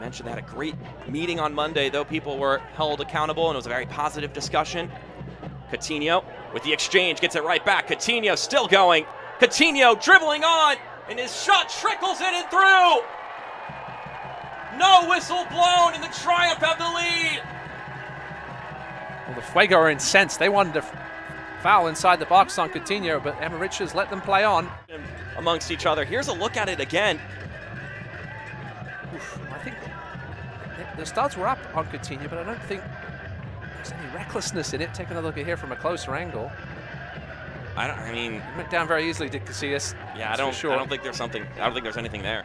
mentioned they had a great meeting on Monday, though people were held accountable, and it was a very positive discussion. Coutinho with the exchange gets it right back. Coutinho still going. Coutinho dribbling on, and his shot trickles in and through. No whistle blown, and the Triumph have the lead. Well, the Fuego are incensed. They wanted to foul inside the box on Coutinho, but Emma Richards let them play on. Amongst each other. Here's a look at it again. Oof, I think the studs were up on Coutinho, but I don't think there's any recklessness in it. Take another look at here from a closer angle. I don't. I mean, It went down very easily to Casillas. yeah, I don't. Sure. I don't think there's something. I don't think there's anything there.